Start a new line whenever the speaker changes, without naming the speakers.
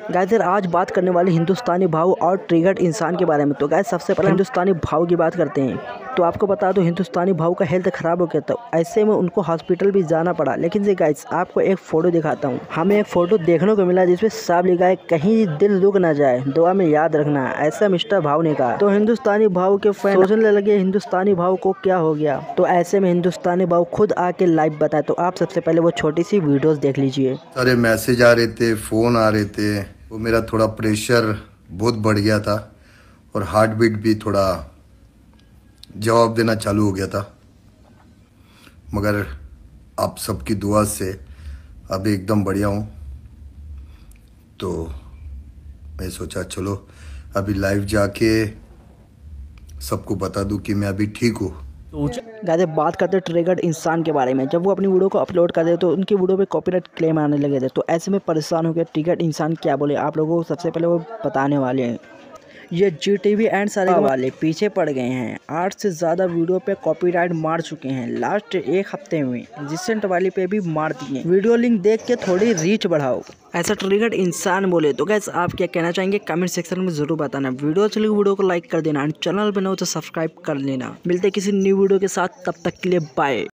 Guys यार आज बात करने वाले हिंदुस्तानी भाव और ट्रिगर्ड इंसान के बारे में। तो गाइस सबसे पहले हिंदुस्तानी भाव की बात करते हैं। तो आपको बता दो, हिंदुस्तानी भाव का हेल्थ खराब हो गया था। ऐसे में उनको हॉस्पिटल भी जाना पड़ा। लेकिन से गाइस आपको एक फ़ोटो दिखाता हूँ। हमें एक फ़ोटो देखने को मिला जिसमें साफ़ लिखा है, कहीं दिल रुक ना जाए, दुआ में याद रखना। ऐसा मिस्टर भाव ने कहा। तो हिंदुस्तानी भाव के फ़ैन सोचने लगे, हिंदुस्तानी भाव को क्या हो गया? तो ऐसे में हिंदुस्तानी भाव खुद आके लाइव बताए। तो आप सबसे पहले वो छोटी सी वीडियोस देख लीजिए।
सारे मैसेज आ रहे थे फ़ोन आ रहे थे। वो मेरा थोड़ा प्रेशर बहुत बढ़ गया था और हार्ट बीट भी थोड़ा जवाब देना चालू हो गया था। मगर आप सबकी दुआ से अभी एकदम बढ़िया हूँ। तो मैं सोचा, चलो, अभी लाइव जाके सबको बता दूँ कि मैं अभी ठीक हूँ।
गाइस बात करते हैं ट्रिगर्ड इंसान के बारे में। जब वो अपनी वीडियो को अपलोड कर दे तो उनकी वीडियो पे कॉपीराइट क्लेम आने लगे थे। तो ऐसे में परेशान हो गया ट्रिगर्ड इंसान क्या बोले? आप लोगों को सबसे पहले वो बताने वाले हैं। ये जी टी वी एंड सारे वाले पीछे पड़ गए हैं। आठ से ज़्यादा वीडियो पे कॉपीराइट मार चुके हैं। लास्ट एक हफ़्ते में रिसेंट वाली पे भी मार दिए वीडियो लिंक देख के थोड़ी रीच बढ़ाओ। ऐसा ट्रिगर्ड इंसान बोले तो गैस आप क्या कहना चाहेंगे? कमेंट सेक्शन में ज़रूर बताना। वीडियो चले वीडियो को लाइक कर देना। एंड चैनल पे हो तो सब्सक्राइब कर लेना। मिलते किसी न्यू वीडियो के साथ। तब तक के लिए बाय